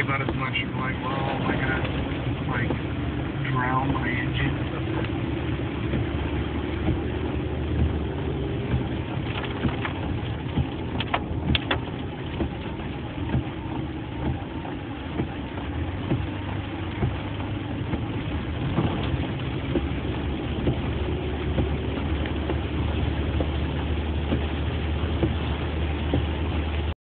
about as much. Like, well, oh am I gonna like drown my engine?